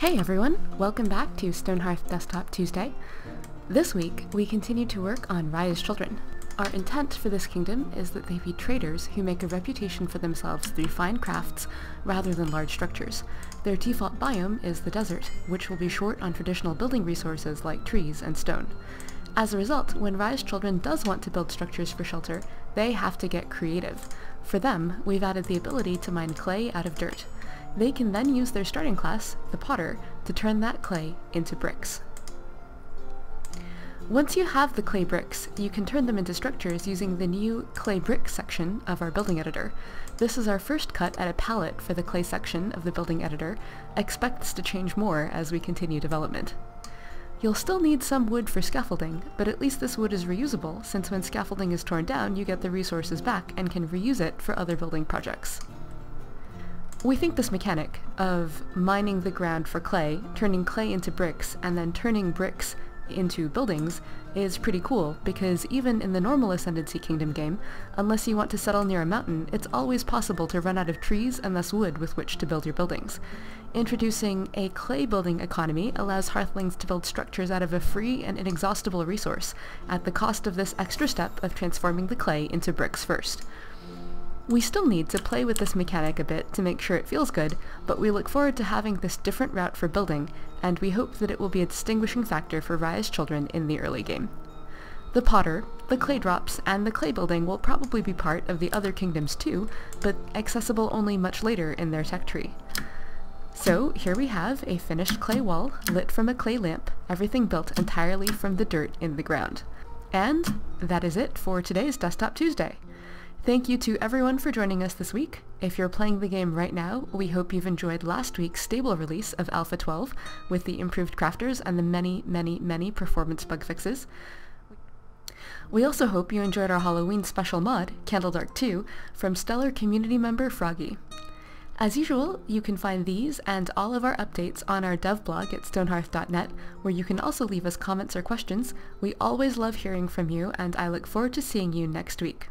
Hey everyone, welcome back to Stonehearth Desktop Tuesday. This week, we continue to work on Rayya's Children. Our intent for this kingdom is that they be traders who make a reputation for themselves through fine crafts rather than large structures. Their default biome is the desert, which will be short on traditional building resources like trees and stone. As a result, when Rayya's Children does want to build structures for shelter, they have to get creative. For them, we've added the ability to mine clay out of dirt. They can then use their starting class, the Potter, to turn that clay into bricks. Once you have the clay bricks, you can turn them into structures using the new clay brick section of our building editor. This is our first cut at a palette for the clay section of the building editor. Expect this to change more as we continue development. You'll still need some wood for scaffolding, but at least this wood is reusable, since when scaffolding is torn down you get the resources back and can reuse it for other building projects. We think this mechanic of mining the ground for clay, turning clay into bricks, and then turning bricks into buildings is pretty cool because even in the normal Ascendancy Kingdom game, unless you want to settle near a mountain, it's always possible to run out of trees and thus wood with which to build your buildings. Introducing a clay building economy allows Hearthlings to build structures out of a free and inexhaustible resource, at the cost of this extra step of transforming the clay into bricks first. We still need to play with this mechanic a bit to make sure it feels good, but we look forward to having this different route for building, and we hope that it will be a distinguishing factor for Rayya's children in the early game. The potter, the clay drops, and the clay building will probably be part of the other kingdoms too, but accessible only much later in their tech tree. So here we have a finished clay wall, lit from a clay lamp, everything built entirely from the dirt in the ground. And that is it for today's Desktop Tuesday. Thank you to everyone for joining us this week. If you're playing the game right now, we hope you've enjoyed last week's stable release of Alpha 12 with the improved crafters and the many, many, many performance bug fixes. We also hope you enjoyed our Halloween special mod, Candledark 2, from Stellar community member Froggy. As usual, you can find these and all of our updates on our dev blog at stonehearth.net, where you can also leave us comments or questions. We always love hearing from you, and I look forward to seeing you next week.